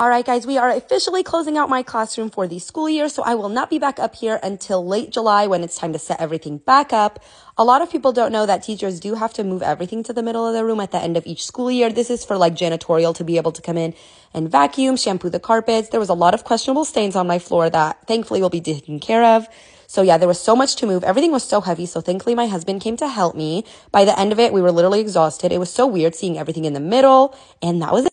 All right, guys, we are officially closing out my classroom for the school year, so I will not be back up here until late July when it's time to set everything back up. A lot of people don't know that teachers do have to move everything to the middle of the room at the end of each school year. This is for like janitorial to be able to come in and vacuum, shampoo the carpets. There was a lot of questionable stains on my floor that thankfully will be taken care of. So yeah, there was so much to move. Everything was so heavy. So thankfully my husband came to help me. By the end of it, we were literally exhausted. It was so weird seeing everything in the middle and that was it.